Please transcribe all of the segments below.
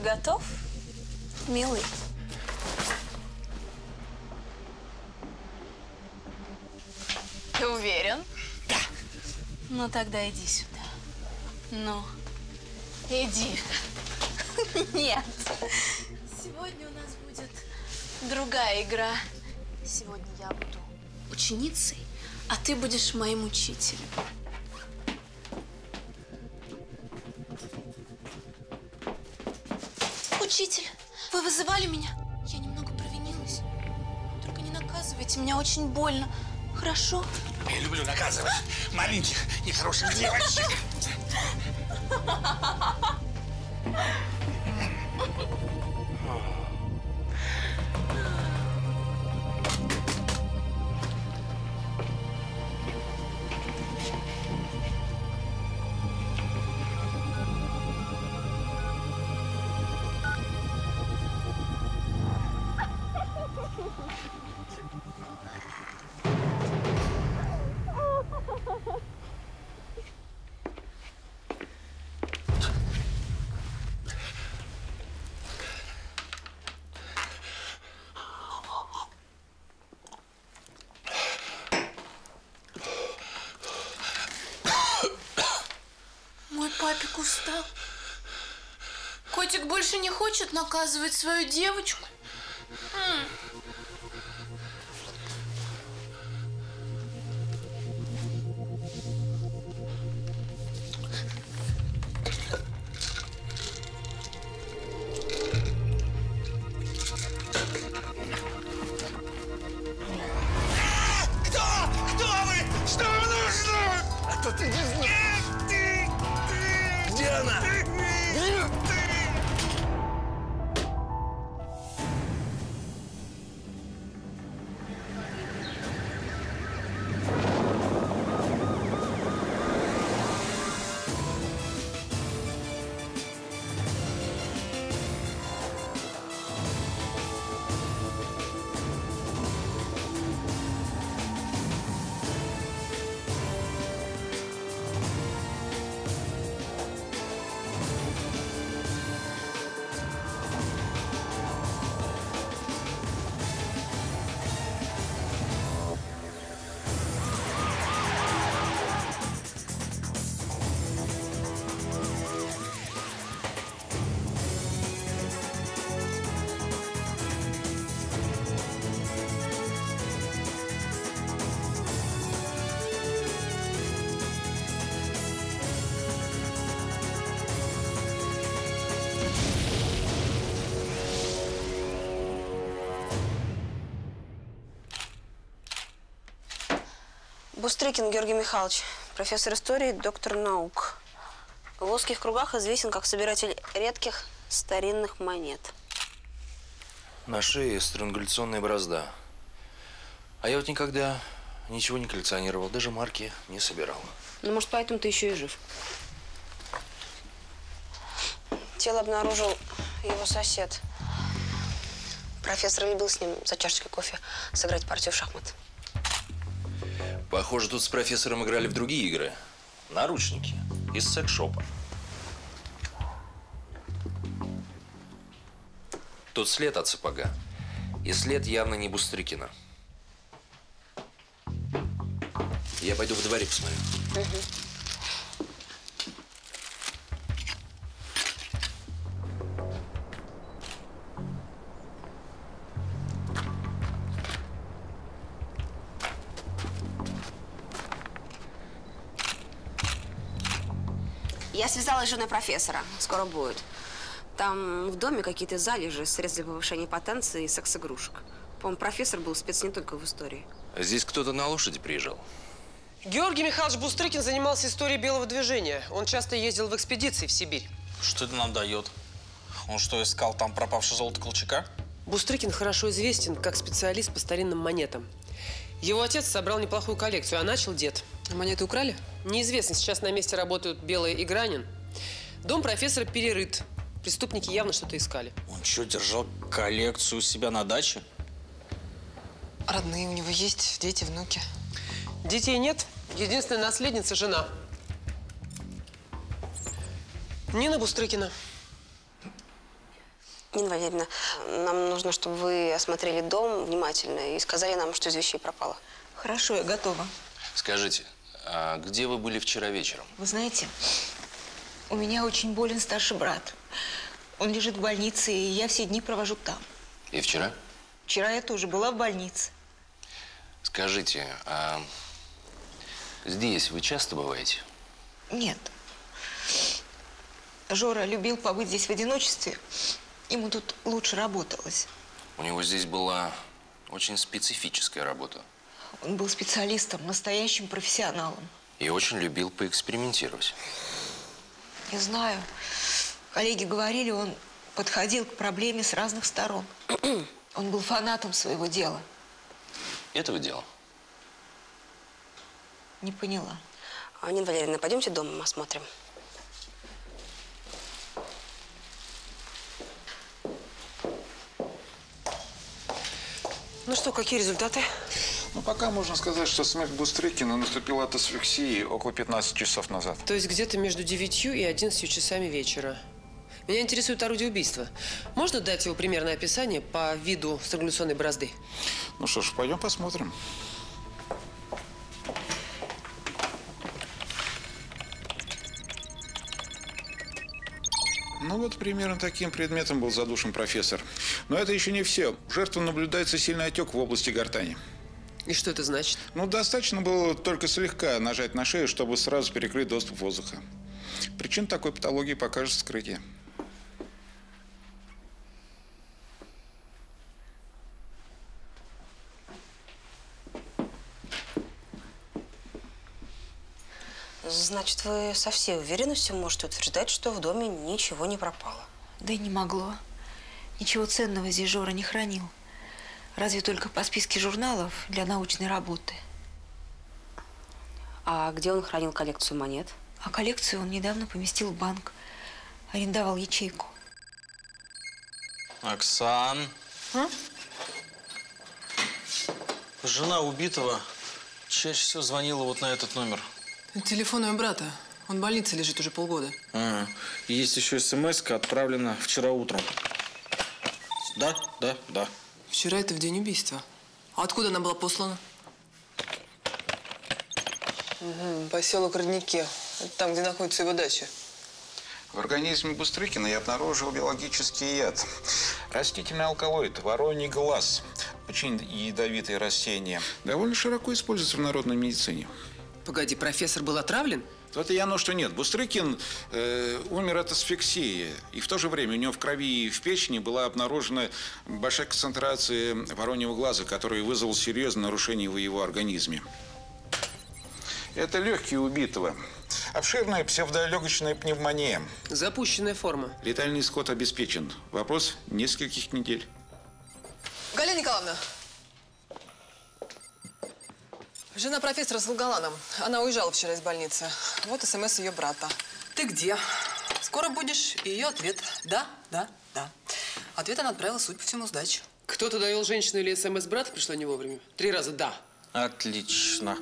готов, милый? Ты уверен? Да. Ну тогда иди сюда. Ну, иди. Нет. Сегодня у нас будет другая игра. Сегодня я буду ученицей, а ты будешь моим учителем. Учитель, вы вызывали меня? Я немного провинилась. Только не наказывайте, меня очень больно. Хорошо? Я люблю наказывать маленьких нехороших девочек. Папик устал. Котик больше не хочет наказывать свою девочку. Бустрыкин Георгий Михайлович, профессор истории, доктор наук. В узких кругах известен как собиратель редких старинных монет. На шее странгуляционная борозда. А я вот никогда ничего не коллекционировал, даже марки не собирал. Ну, может, поэтому ты еще и жив. Тело обнаружил его сосед. Профессор любил с ним за чашечкой кофе сыграть партию в шахмат. Похоже, тут с профессором играли в другие игры. Наручники из секс-шопа. Тут след от сапога. И след явно не Бустрыкина. Я пойду в дворе посмотрю. Я связалась с женой профессора. Скоро будет. Там в доме какие-то залежи, средств для повышения потенции и секс-игрушек. По-моему, профессор был спец не только в истории. Здесь кто-то на лошади приезжал. Георгий Михайлович Бустрыкин занимался историей белого движения. Он часто ездил в экспедиции в Сибирь. Что это нам дает? Он что, искал там пропавшее золото Колчака? Бустрыкин хорошо известен как специалист по старинным монетам. Его отец собрал неплохую коллекцию, а начал дед. Монеты украли? Неизвестно, сейчас на месте работают Белый и Гранин. Дом профессора перерыт. Преступники явно что-то искали. Он что, держал коллекцию у себя на даче? Родные у него есть, дети, внуки. Детей нет. Единственная наследница – жена. Нина Бустрыкина. Нина Валерьевна, нам нужно, чтобы вы осмотрели дом внимательно и сказали нам, что из вещей пропало. Хорошо, я готова. Скажите, а где вы были вчера вечером? Вы знаете, у меня очень болен старший брат. Он лежит в больнице, и я все дни провожу там. И вчера? Вчера я тоже была в больнице. Скажите, а здесь вы часто бываете? Нет. Жора любил побыть здесь в одиночестве. Ему тут лучше работалось. У него здесь была очень специфическая работа. Он был специалистом, настоящим профессионалом. И очень любил поэкспериментировать. Я знаю. Коллеги говорили, он подходил к проблеме с разных сторон. Он был фанатом своего дела. Этого дела? Не поняла. А, Нина Валерьевна, пойдемте дом осмотрим. Ну что, какие результаты? Ну, пока можно сказать, что смерть Бустрыкина наступила от асфиксии около 15 часов назад. То есть где-то между 9 и 11 часами вечера. Меня интересует орудие убийства. Можно дать его примерное описание по виду странгуляционной борозды? Ну что ж, пойдем посмотрим. Ну вот примерно таким предметом был задушен профессор. Но это еще не все. У жертвы наблюдается сильный отек в области гортани. И что это значит? Ну, достаточно было только слегка нажать на шею, чтобы сразу перекрыть доступ воздуха. Причин такой патологии покажет вскрытие. Значит, вы со всей уверенностью можете утверждать, что в доме ничего не пропало. Да и не могло. Ничего ценного здесь Жора не хранил. Разве только по списке журналов для научной работы. А где он хранил коллекцию монет? А коллекцию он недавно поместил в банк. Арендовал ячейку. Оксан. Жена убитого чаще всего звонила вот на этот номер. Телефон ее брата. Он в больнице лежит уже полгода. А, есть еще смс отправлена вчера утром. Да, да, да. Вчера это в день убийства. А откуда она была послана? поселок Родники. Это там, где находится его дача. В организме Бустрыкина я обнаружил биологический яд. Растительный алкалоид, вороний глаз. Очень ядовитое растение. Довольно широко используется в народной медицине. Погоди, профессор был отравлен? Вот и оно, что нет. Бустрыкин э, умер от асфиксии. И в то же время у него в крови и в печени была обнаружена большая концентрация вороньего глаза, который вызвал серьезное нарушение в его организме. Это легкие убитого. Обширная псевдолегочная пневмония. Запущенная форма. Летальный исход обеспечен. Вопрос нескольких недель. Галина Николаевна. Жена профессора солгала нам. Она уезжала вчера из больницы. Вот смс ее брата. Ты где? Скоро будешь? И ее ответ. Да, да, да. Ответ она отправила, судя по всему, сдачу. Кто-то довел женщину или СМС брата пришло не вовремя? Три раза «да». Отлично.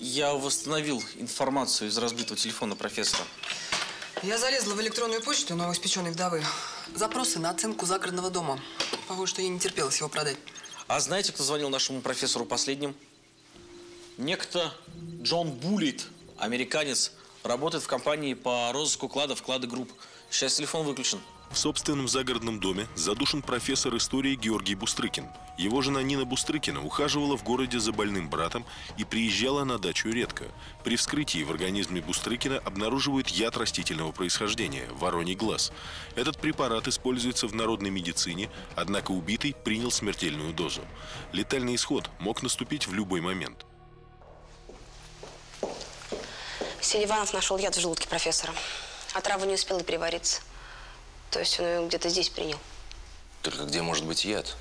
Я восстановил информацию из разбитого телефона профессора. Я залезла в электронную почту новоиспеченной вдовы. Запросы на оценку загородного дома. Похоже, что ей не терпелось его продать. А знаете, кто звонил нашему профессору последним? Некто Джон Буллит, американец, работает в компании по розыску кладов «Клады Групп». Сейчас телефон выключен. В собственном загородном доме задушен профессор истории Георгий Бустрыкин. Его жена Нина Бустрыкина ухаживала в городе за больным братом и приезжала на дачу редко. При вскрытии в организме Бустрыкина обнаруживают яд растительного происхождения – вороний глаз. Этот препарат используется в народной медицине, однако убитый принял смертельную дозу. Летальный исход мог наступить в любой момент. Селиванов нашел яд в желудке профессора. Отрава не успела перевариться. То есть он ее где-то здесь принял. Только где может быть яд?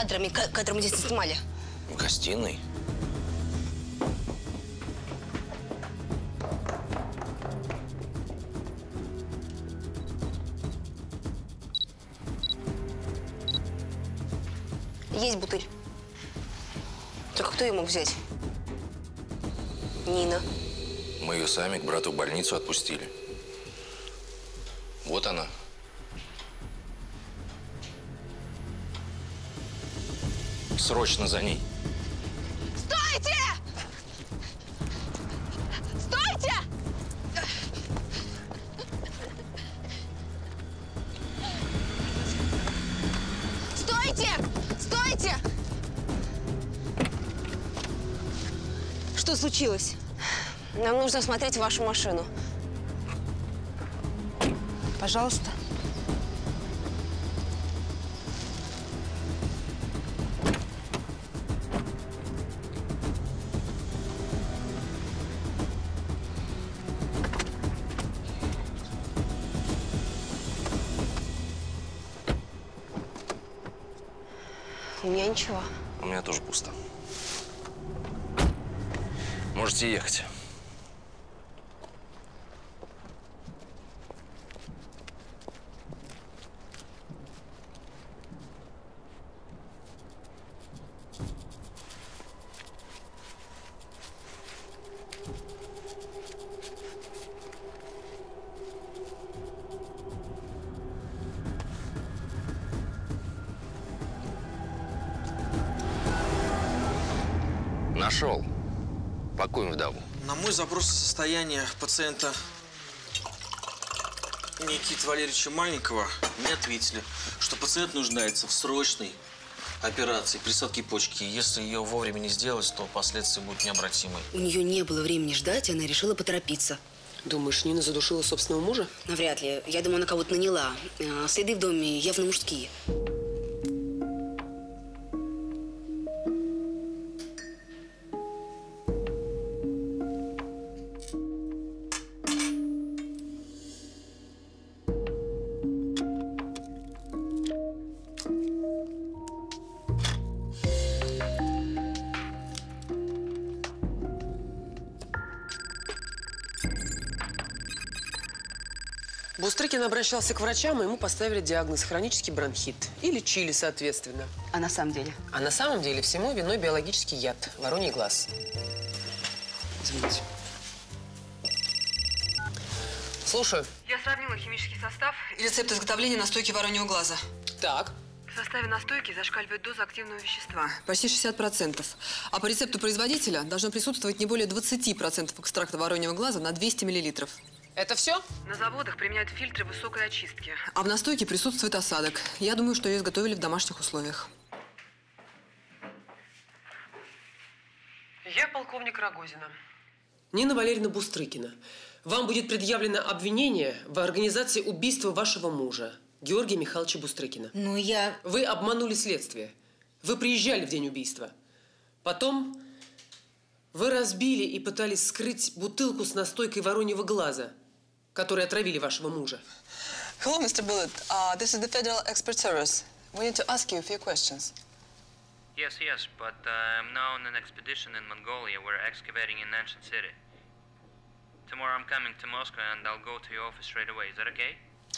кадрами, которые мы здесь снимали? В гостиной. Есть бутыль. Только кто ее мог взять? Нина. Мы ее сами к брату в больницу отпустили. Вот она. Срочно за ней. Стойте! Стойте! Стойте! Стойте! Что случилось? Нам нужно осмотреть вашу машину. Пожалуйста. Меня ничего. У меня тоже пусто. Можете ехать. Запрос о состоянии пациента Никиты Валерьевича Мальникова мне ответили, что пациент нуждается в срочной операции присадки почки. Если ее вовремя не сделать, то последствия будут необратимы. У нее не было времени ждать, и она решила поторопиться. Думаешь, Нина задушила собственного мужа? Навряд ли. Я думаю, она кого-то наняла. Э, Следы в доме явно мужские. Обращался к врачам, и ему поставили диагноз хронический бронхит. И лечили, соответственно. А на самом деле? А на самом деле всему виной биологический яд – вороний глаз. Извините. Слушаю. Я сравнила химический состав и рецепт изготовления настойки вороньего глаза. Так. В составе настойки зашкаливает доза активного вещества. Почти 60%. А по рецепту производителя должно присутствовать не более 20% экстракта вороньего глаза на 200 мл. Это все? На заводах применяют фильтры высокой очистки. А в настойке присутствует осадок. Я думаю, что ее изготовили в домашних условиях. Я полковник Рогозина. Нина Валерьевна Бустрыкина. Вам будет предъявлено обвинение в организации убийства вашего мужа, Георгия Михайловича Бустрыкина. Ну, я... Вы обманули следствие. Вы приезжали в день убийства. Потом вы разбили и пытались скрыть бутылку с настойкой вороньего глаза, которой отравили вашего мужа. Hello, Mr. Bullet. Uh, this is the Federal Expert Service. We need to ask you a few questions. Yes, yes, but uh, I'm now on an expedition in Mongolia. We're excavating in ancient city. Tomorrow I'm coming to Moscow and I'll go to your office straight away. Is that okay?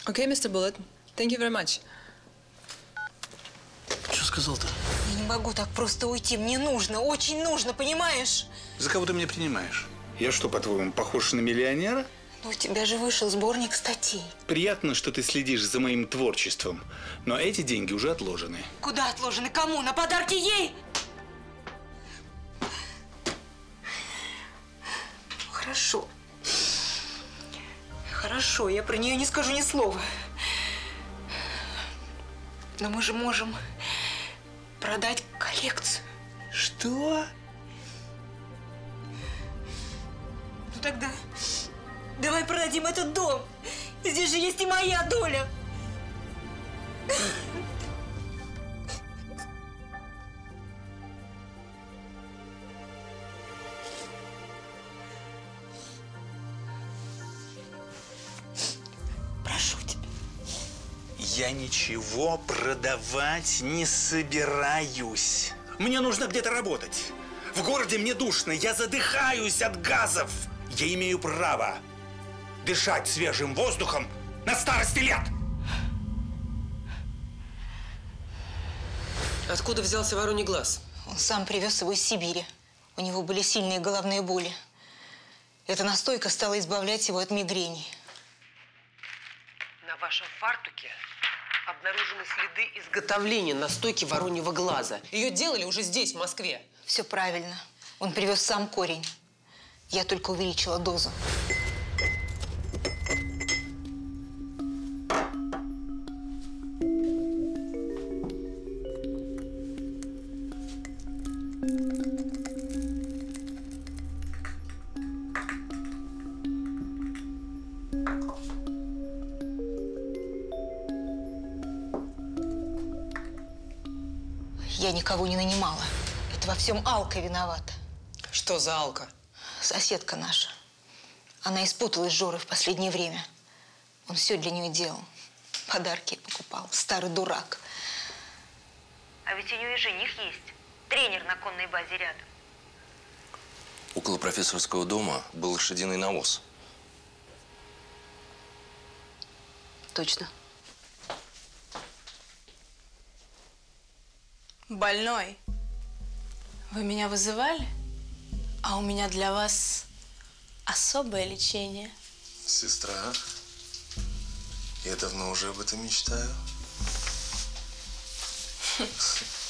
Okay, Mr. Bullet. Thank you very much. Что сказал-то? Я не могу так просто уйти. Мне нужно, очень нужно, понимаешь? За кого ты меня принимаешь? Я что, по-твоему, похож на миллионера? Ну, у тебя же вышел сборник статей. Приятно, что ты следишь за моим творчеством, но эти деньги уже отложены. Куда отложены? Кому? На подарки ей? Хорошо. Хорошо, я про нее не скажу ни слова. Но мы же можем продать коллекцию. Что? Ну тогда давай продадим этот дом. Здесь же есть и моя доля. Прошу тебя. Я ничего продавать не собираюсь. Мне нужно где-то работать. В городе мне душно, я задыхаюсь от газов. Я имею право дышать свежим воздухом на старости лет. Откуда взялся вороний глаз? Он сам привез его из Сибири. У него были сильные головные боли. Эта настойка стала избавлять его от мигрени. На вашем фартуке обнаружены следы изготовления настойки вороньего глаза. Ее делали уже здесь, в Москве. Все правильно. Он привез сам корень. Я только увеличила дозу. Никого не нанимала. Это во всем Алка виновата. Что за Алка? Соседка наша. Она испуталась с Жорой в последнее время. Он все для нее делал. Подарки покупал. Старый дурак. А ведь у нее и жених есть. Тренер на конной базе рядом. Около профессорского дома был лошадиный навоз. Точно. Больной. Вы меня вызывали? А у меня для вас особое лечение. Сестра, я давно уже об этом мечтаю.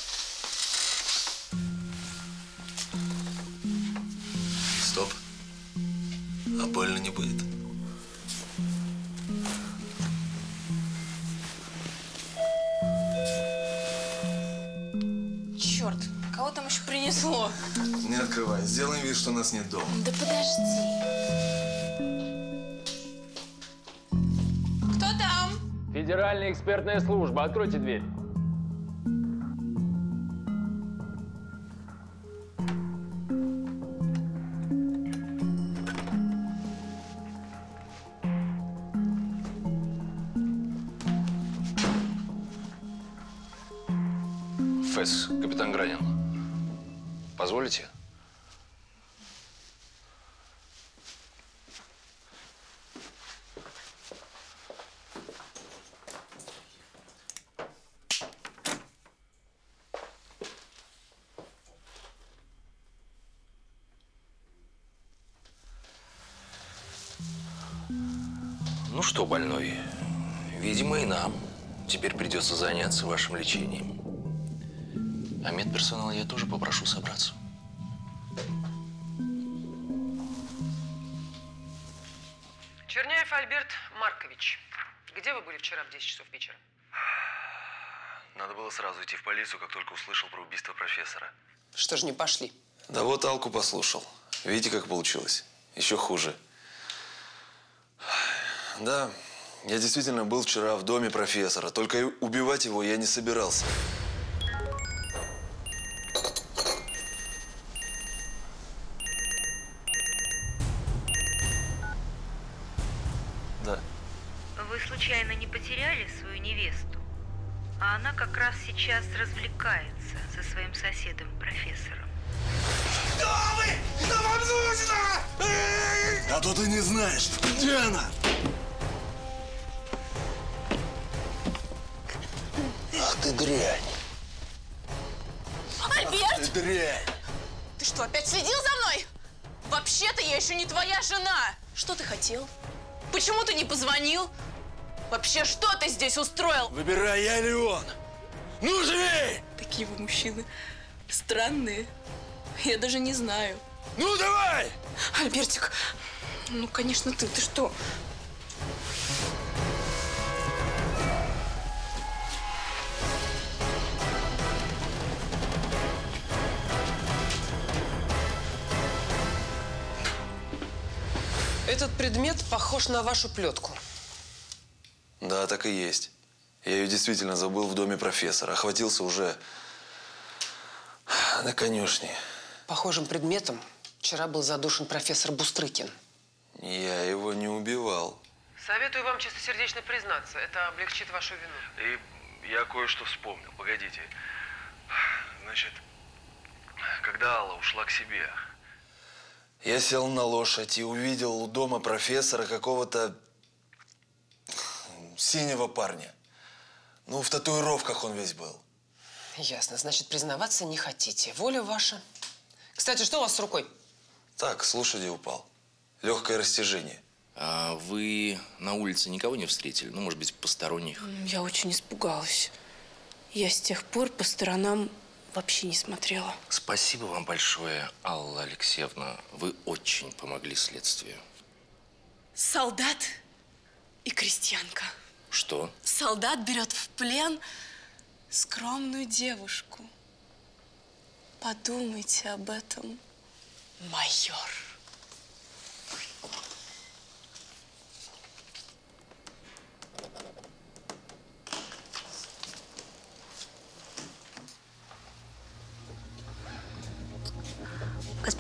кого там еще принесло? Не открывай. Сделаем вид, что нас нет дома. Да подожди. Кто там? Федеральная экспертная служба. Откройте дверь. Придется заняться вашим лечением. А медперсонал я тоже попрошу собраться. Черняев Альберт Маркович. Где вы были вчера в 10 часов вечера? Надо было сразу идти в полицию, как только услышал про убийство профессора. Что ж не пошли? Да вот Алку послушал. Видите, как получилось? Еще хуже. Да, я действительно был вчера в доме профессора, только убивать его я не собирался. Здесь устроил? Выбирай, я или он. Ну, живей! Такие вы мужчины странные. Я даже не знаю. Ну, давай! Альбертик, ну, конечно, ты. Ты что? Этот предмет похож на вашу плетку. Да, так и есть. Я ее действительно забыл в доме профессора. Охватился уже на конюшне. Похожим предметом вчера был задушен профессор Бустрыкин. Я его не убивал. Советую вам чистосердечно признаться. Это облегчит вашу вину. И я кое-что вспомнил. Погодите. Значит, когда Алла ушла к себе, я сел на лошадь и увидел у дома профессора какого-то синего парня. Ну, в татуировках он весь был. Ясно. Значит, признаваться не хотите. Воля ваша. Кстати, что у вас с рукой? Так, с лошади упал. Легкое растяжение. А вы на улице никого не встретили? Ну, может быть, посторонних? Я очень испугалась. Я с тех пор по сторонам вообще не смотрела. Спасибо вам большое, Алла Алексеевна. Вы очень помогли следствию. Солдат и крестьянка. Что? Солдат берет в плен скромную девушку. Подумайте об этом, майор.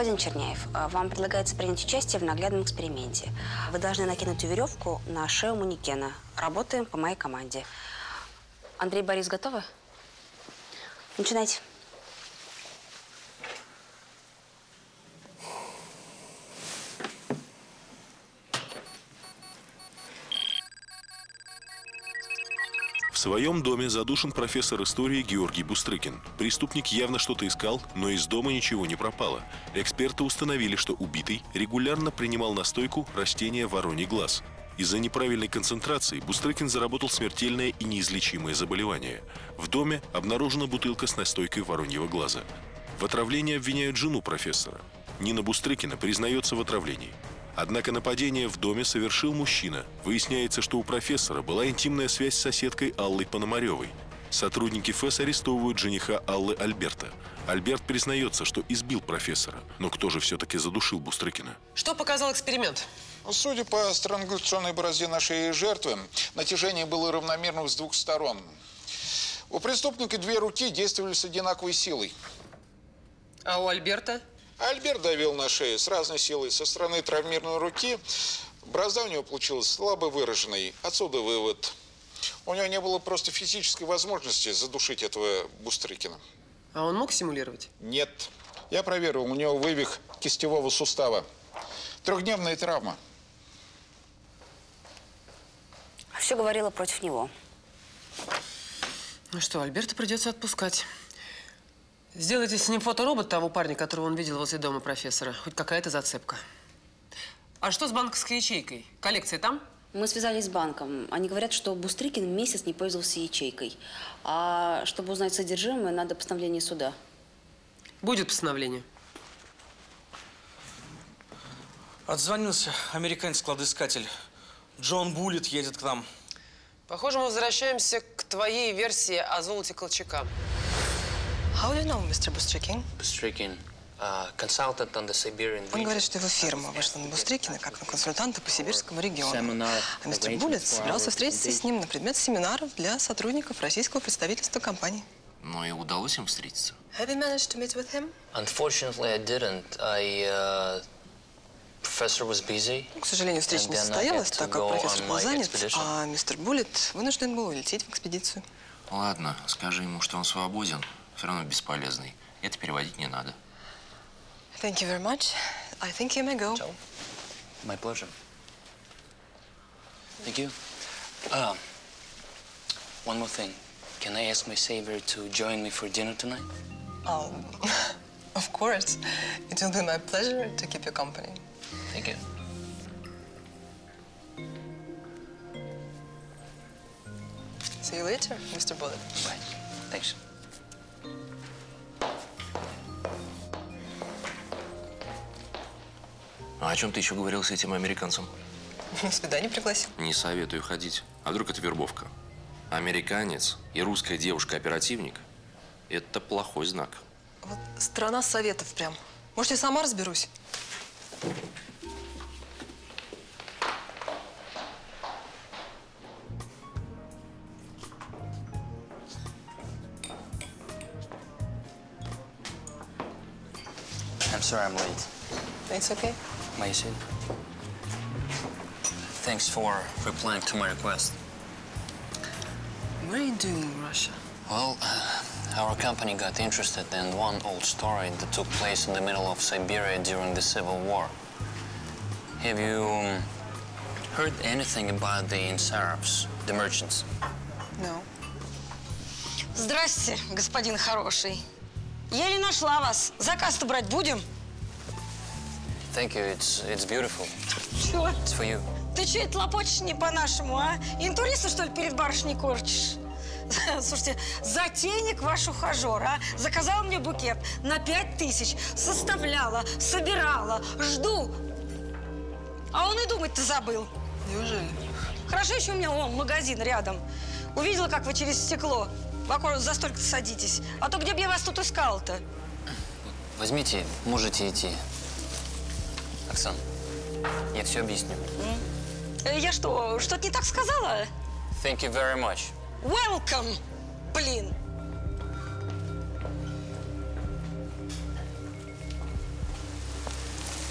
Господин Черняев, а, вам предлагается принять участие в наглядном эксперименте. Вы должны накинуть веревку на шею манекена. Работаем по моей команде. Андрей Борис, готовы? Начинайте. Своем доме задушен профессор истории Георгий Бустрыкин. Преступник явно что-то искал, но из дома ничего не пропало. Эксперты установили, что убитый регулярно принимал настойку растения вороний глаз. Из-за неправильной концентрации Бустрыкин заработал смертельное и неизлечимое заболевание. В доме обнаружена бутылка с настойкой вороньего глаза. В отравлении обвиняют жену профессора. Нина Бустрыкина признается в отравлении. Однако нападение в доме совершил мужчина. Выясняется, что у профессора была интимная связь с соседкой Аллой Пономаревой. Сотрудники ФЭС арестовывают жениха Аллы Альберта. Альберт признается, что избил профессора. Но кто же все-таки задушил Бустрыкина? Что показал эксперимент? Судя по странгуляционной борозде на шее жертвы, натяжение было равномерным с двух сторон. У преступника две руки действовали с одинаковой силой. А у Альберта? Альберт давил на шею с разной силой. Со стороны травмированной руки борозда у него получилась слабо выраженной. Отсюда вывод. У него не было просто физической возможности задушить этого Бустрыкина. А он мог симулировать? Нет. Я проверил, у него вывих кистевого сустава. Трехдневная травма. Все говорило против него. Ну что, Альберта придется отпускать. Сделайте с ним фоторобот того парня, которого он видел возле дома профессора. Хоть какая-то зацепка. А что с банковской ячейкой? Коллекция там? Мы связались с банком. Они говорят, что Бустрыкин месяц не пользовался ячейкой. А чтобы узнать содержимое, надо постановление суда. Будет постановление. Отзвонился американец-кладоискатель. Джон Буллет едет к нам. Похоже, мы возвращаемся к твоей версии о золоте Колчака. How do you know, Mr. The Siberian Он говорит, что его фирма вышла на Бустрыкина как на консультанта по сибирскому региону. А мистер Буллет собирался встретиться с ним на предмет семинаров для сотрудников российского представительства компании. Ну и удалось им встретиться? Have you managed to meet with him? Unfortunately, I didn't. I, uh, professor was busy. К сожалению, встреча не состоялась, так как профессор был занят, а мистер Буллет вынужден был улететь в экспедицию. Ладно, скажи ему, что он свободен. Все равно бесполезный. Это переводить не надо. Thank you very much. I think you may go. My pleasure. Thank you. Uh, one more thing. Can I ask my savior to join me for dinner tonight? Oh, of course. It will be my pleasure to keep you company. Thank you. See you later, Mr. Bullet. Bye. Thanks. А о чем ты еще говорил с этим американцем? На свидание пригласил. Не советую ходить. А вдруг это вербовка? Американец и русская девушка-оперативник – это плохой знак. Вот страна советов прям. Может, я сама разберусь? I'm sorry I'm late. It's okay. May I sit? Thanks for replying to my request. What are you doing in Russia? Well, our company got interested in one old story that took place in the middle of Siberia during the Civil War. Have you um, heard anything about the Insarovs, the merchants? No. Здрасте, господин хороший. Еле нашла вас. Заказ-то брать будем? Thank you. It's it's beautiful. Чего? It's for you. Ты что это лопочешь не по-нашему, а? Интуриста, что ли, перед барышней корчишь? Слушайте, затейник ваш ухажер, а? Заказал мне букет на пять тысяч, составляла, собирала, жду. А он и думать-то забыл. Неужели? Хорошо еще у меня вон магазин рядом. Увидела, как вы через стекло в аккурат за столько садитесь. А то где бы я вас тут искал-то? Возьмите, можете идти. Оксан, я все объясню. Я что, что-то не так сказала? Thank you very much. Welcome, блин.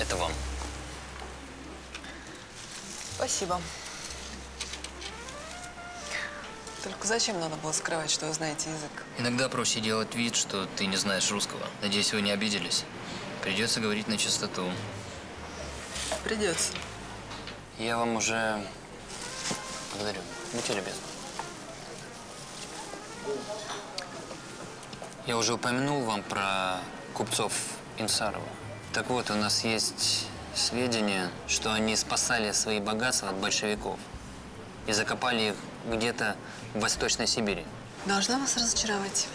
Это вам. Спасибо. Только зачем надо было скрывать, что вы знаете язык? Иногда проще делать вид, что ты не знаешь русского. Надеюсь, вы не обиделись. Придется говорить на чистоту. Придется. Я вам уже... Благодарю. Будьте любезны. Я уже упомянул вам про купцов Инсарова. Так вот, у нас есть сведения, что они спасали свои богатства от большевиков и закопали их где-то в Восточной Сибири. Должна вас разочаровать.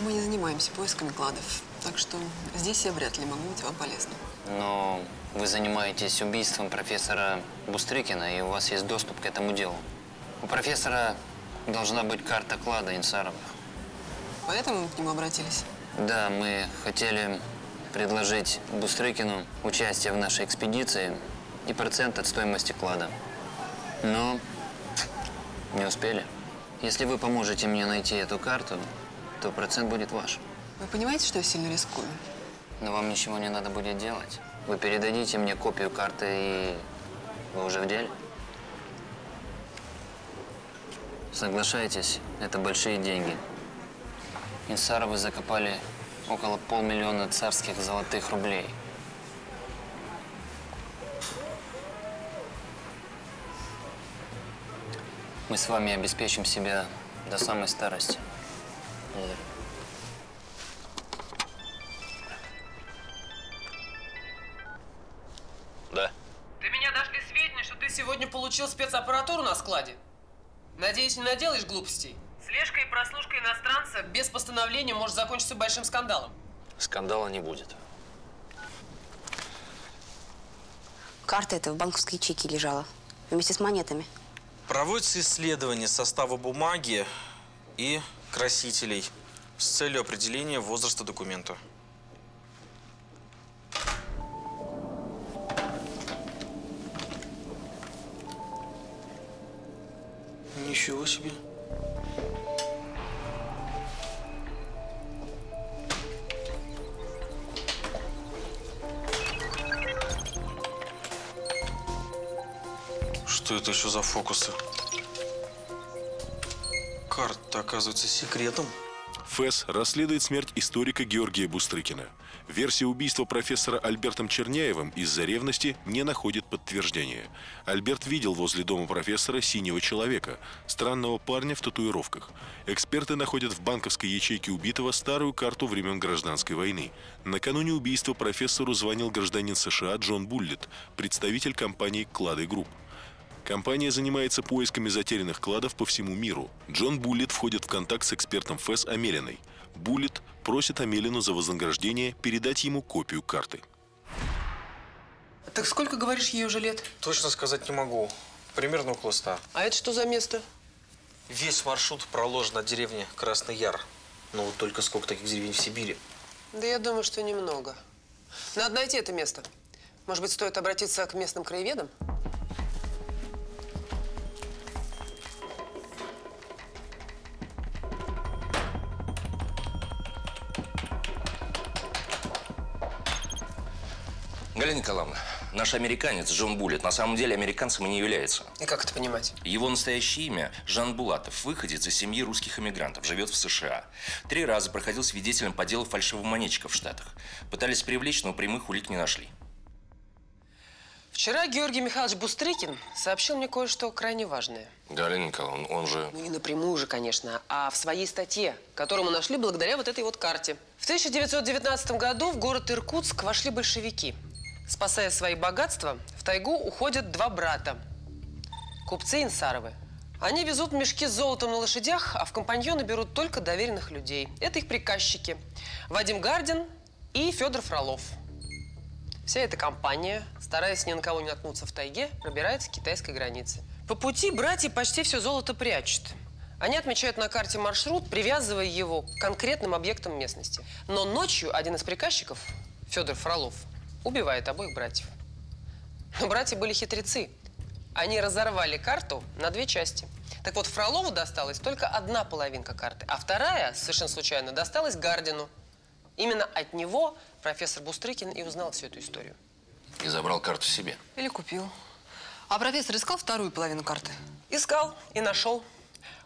Мы не занимаемся поисками кладов. Так что здесь я вряд ли могу быть вам полезна. Но вы занимаетесь убийством профессора Бустрыкина, и у вас есть доступ к этому делу. У профессора должна быть карта клада Инсаровых. Поэтому мы к нему обратились. Да, мы хотели предложить Бустрыкину участие в нашей экспедиции и процент от стоимости клада. Но не успели. Если вы поможете мне найти эту карту, то процент будет ваш. Вы понимаете, что я сильно рискую? Но вам ничего не надо будет делать. Вы передадите мне копию карты, и вы уже в деле. Соглашайтесь, это большие деньги. Инсаровы закопали около полмиллиона царских золотых рублей. Мы с вами обеспечим себя до самой старости. Благодарю. Сегодня получил спецаппаратуру на складе. Надеюсь, не наделаешь глупостей. Слежка и прослушка иностранца без постановления может закончиться большим скандалом. Скандала не будет. Карта эта в банковской ячейке лежала. Вместе с монетами. Проводится исследование состава бумаги и красителей с целью определения возраста документа. Ничего себе. Что это еще за фокусы? Карта оказывается секретом. ФЭС расследует смерть историка Георгия Бустрыкина. Версия убийства профессора Альбертом Черняевым из-за ревности не находит подтверждения. Альберт видел возле дома профессора синего человека, странного парня в татуировках. Эксперты находят в банковской ячейке убитого старую карту времен гражданской войны. Накануне убийства профессору звонил гражданин США Джон Буллет, представитель компании «Клады Групп». Компания занимается поисками затерянных кладов по всему миру. Джон Буллет входит в контакт с экспертом ФЭС Амелиной. Буллет просит Амелину за вознаграждение передать ему копию карты. Так сколько, говоришь, ей уже лет? Точно сказать не могу. Примерно около ста. А это что за место? Весь маршрут проложен от деревни Красный Яр. Но вот только сколько таких деревень в Сибири? Да я думаю, что немного. Надо найти это место. Может быть, стоит обратиться к местным краеведам? Галина Николаевна, наш американец Джон Буллет на самом деле американцем и не является. И как это понимать? Его настоящее имя Жан Булатов, выходец из семьи русских эмигрантов, живет в США. Три раза проходил свидетелем по делу фальшивомонетчиков в Штатах. Пытались привлечь, но прямых улик не нашли. Вчера Георгий Михайлович Бустрыкин сообщил мне кое-что крайне важное. Галина Николаевна, он, же... Ну, не напрямую же, конечно, а в своей статье, которую мы нашли благодаря вот этой вот карте. В 1919 году в город Иркутск вошли большевики. Спасая свои богатства, в тайгу уходят два брата. Купцы Инсаровы. Они везут мешки с золотом на лошадях, а в компаньоны берут только доверенных людей. Это их приказчики. Вадим Гардин и Федор Фролов. Вся эта компания, стараясь ни на кого не наткнуться в тайге, пробирается к китайской границе. По пути братья почти все золото прячут. Они отмечают на карте маршрут, привязывая его к конкретным объектам местности. Но ночью один из приказчиков, Федор Фролов, убивает обоих братьев. Но братья были хитрецы. Они разорвали карту на две части. Так вот, Фролову досталась только одна половинка карты, а вторая, совершенно случайно, досталась Гардину. Именно от него профессор Бустрыкин и узнал всю эту историю. И забрал карту себе. Или купил. А профессор искал вторую половину карты? Искал и нашел.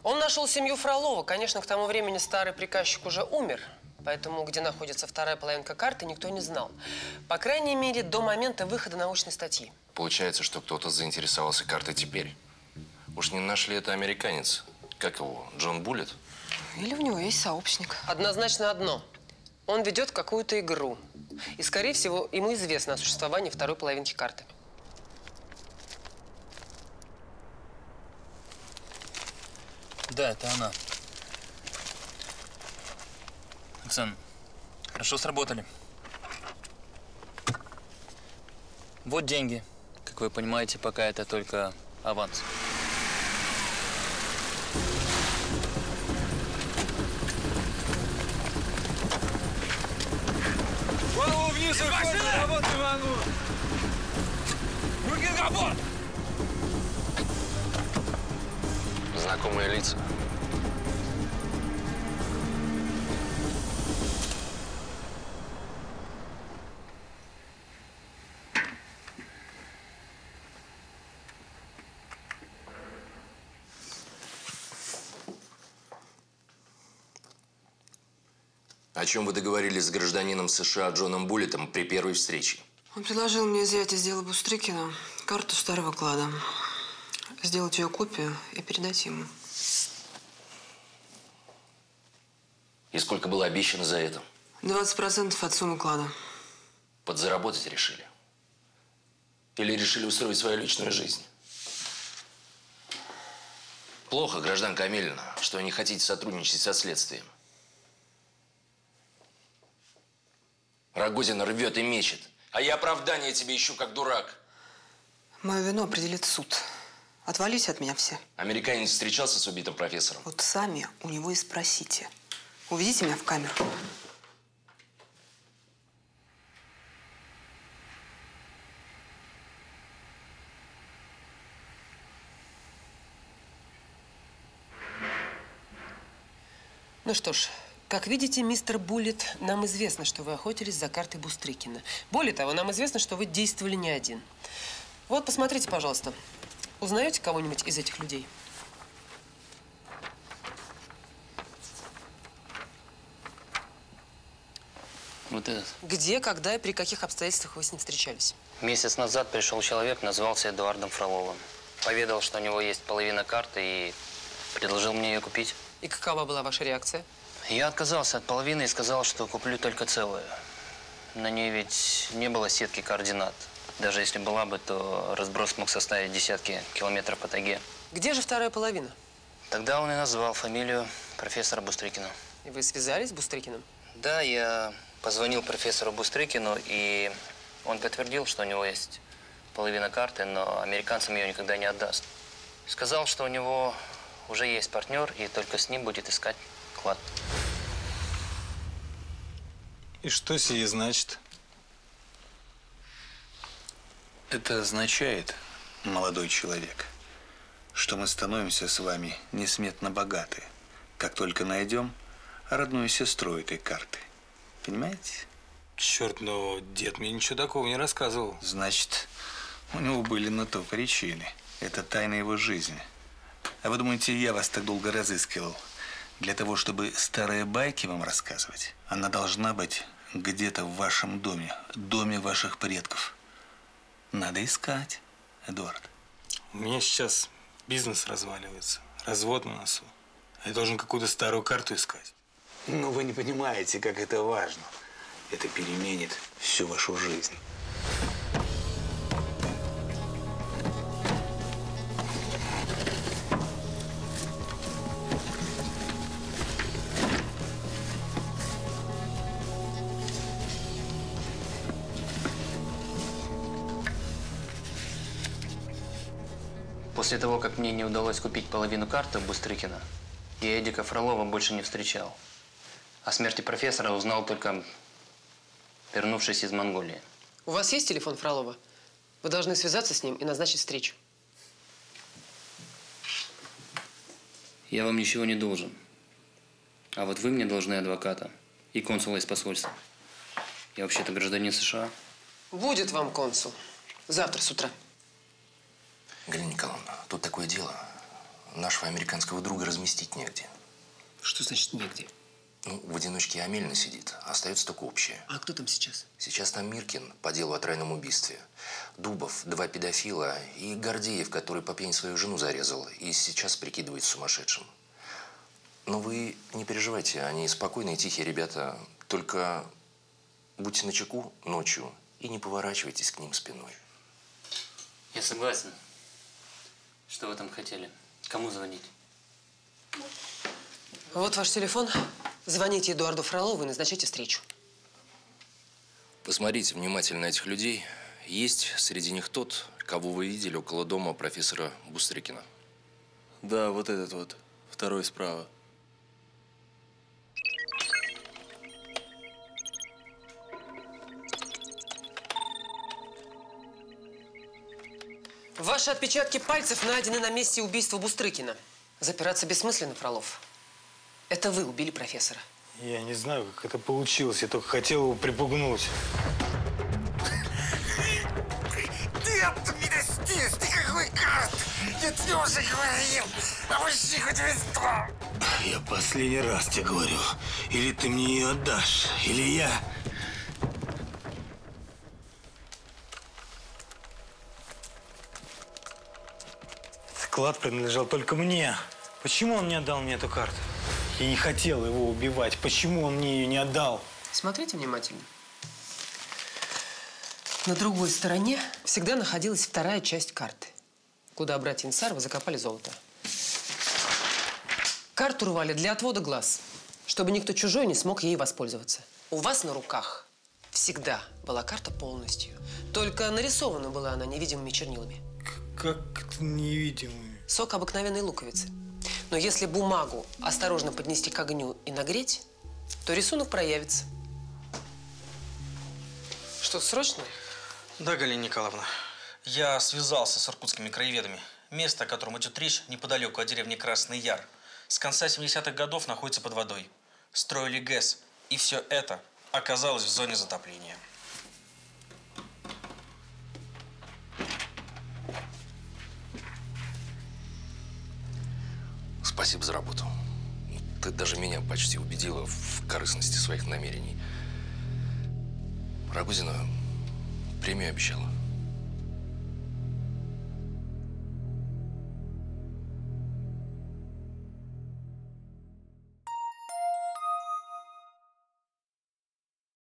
Он нашел семью Фролова. Конечно, к тому времени старый приказчик уже умер, поэтому где находится вторая половинка карты, никто не знал. По крайней мере, до момента выхода научной статьи. Получается, что кто-то заинтересовался картой теперь. Уж не нашли это американец. Как его? Джон Буллет? Или у него есть сообщник? Однозначно одно. Он ведет какую-то игру. И, скорее всего, ему известно о существовании второй половинки карты. Да, это она. Оксан, хорошо сработали. Вот деньги. Как вы понимаете, пока это только аванс. Голову вниз не могу. Руки на капот! Знакомые лица. Чем вы договорились с гражданином США Джоном Буллетом при первой встрече? Он предложил мне изъять из дела Бустрыкина карту старого клада. Сделать ее копию и передать ему. И сколько было обещано за это? 20% от суммы клада. Подзаработать решили? Или решили устроить свою личную жизнь? Плохо, гражданка Амелина, что не хотите сотрудничать со следствием. Рогозин рвет и мечет. А я оправдание тебе ищу, как дурак. Мою вину определит суд. Отвалите от меня все. Американец встречался с убитым профессором? Вот сами у него и спросите. Уведите меня в камеру. Ну что ж, как видите, мистер Буллет, нам известно, что вы охотились за картой Бустрыкина. Более того, нам известно, что вы действовали не один. Вот, посмотрите, пожалуйста. Узнаете кого-нибудь из этих людей? Вот этот. Где, когда и при каких обстоятельствах вы с ним встречались? Месяц назад пришел человек, назвался Эдуардом Фроловым. Поведал, что у него есть половина карты и предложил мне ее купить. И какова была ваша реакция? Я отказался от половины и сказал, что куплю только целую. На ней ведь не было сетки координат. Даже если была бы, то разброс мог составить десятки километров по тайге. Где же вторая половина? Тогда он и назвал фамилию профессора Бустрыкина. И вы связались с Бустрыкиным? Да, я позвонил профессору Бустрыкину, и он подтвердил, что у него есть половина карты, но американцам ее никогда не отдаст. Сказал, что у него уже есть партнер, и только с ним будет искать клад. И что сие значит? Это означает, молодой человек, что мы становимся с вами несметно богаты, как только найдем родную сестру этой карты. Понимаете? Черт, но дед мне ничего такого не рассказывал. Значит, у него были на то причины. Это тайна его жизни. А вы думаете, я вас так долго разыскивал? Для того, чтобы старые байки вам рассказывать? Она должна быть где-то в вашем доме, доме ваших предков. Надо искать, Эдуард. У меня сейчас бизнес разваливается. Развод на носу. Я должен какую-то старую карту искать. Ну, вы не понимаете, как это важно. Это переменит всю вашу жизнь. После того, как мне не удалось купить половину карты у Бустрыкина, я Эдика Фролова больше не встречал. О смерти профессора узнал только вернувшись из Монголии. У вас есть телефон Фролова? Вы должны связаться с ним и назначить встречу. Я вам ничего не должен. А вот вы мне должны адвоката и консула из посольства. Я вообще-то гражданин США. Будет вам консул. Завтра с утра. Галина Николаевна, тут такое дело. Нашего американского друга разместить негде. Что значит негде? Ну, в одиночке Амельна сидит. Остается только общее. А кто там сейчас? Сейчас там Миркин по делу о тройном убийстве. Дубов, два педофила и Гордеев, который по пьяни свою жену зарезал и сейчас прикидывается сумасшедшим. Но вы не переживайте, они спокойные, тихие ребята. Только будьте начеку ночью и не поворачивайтесь к ним спиной. Я согласен. Что вы там хотели? Кому звонить? Вот ваш телефон. Звоните Эдуарду Фролову и назначайте встречу. Посмотрите внимательно на этих людей. Есть среди них тот, кого вы видели около дома профессора Бустрыкина? Да, вот этот вот. Второй справа. Ваши отпечатки пальцев найдены на месте убийства Бустрыкина. Запираться бессмысленно, Фролов. Это вы убили профессора. Я не знаю, как это получилось. Я только хотел его припугнуть. Ты меня здесь, никакой карты! Я тебе уже говорил! Обыщи хоть весь дом! Я последний раз тебе говорю. Или ты мне ее отдашь, или я... Склад принадлежал только мне. Почему он не отдал мне эту карту? Я не хотел его убивать. Почему он мне ее не отдал? Смотрите внимательно. На другой стороне всегда находилась вторая часть карты, куда братья Инсаровы закопали золото. Карту рвали для отвода глаз, чтобы никто чужой не смог ей воспользоваться. У вас на руках всегда была карта полностью. Только нарисована была она невидимыми чернилами. Как это невидимый? Сок обыкновенной луковицы. Но если бумагу осторожно поднести к огню и нагреть, то рисунок проявится. Что, срочно? Да, Галина Николаевна. Я связался с иркутскими краеведами. Место, о котором идет речь, неподалеку от деревни Красный Яр. С конца 70-х годов находится под водой. Строили ГЭС. И все это оказалось в зоне затопления. Спасибо за работу. Ты даже меня почти убедила в корыстности своих намерений. Рагузина премию обещала.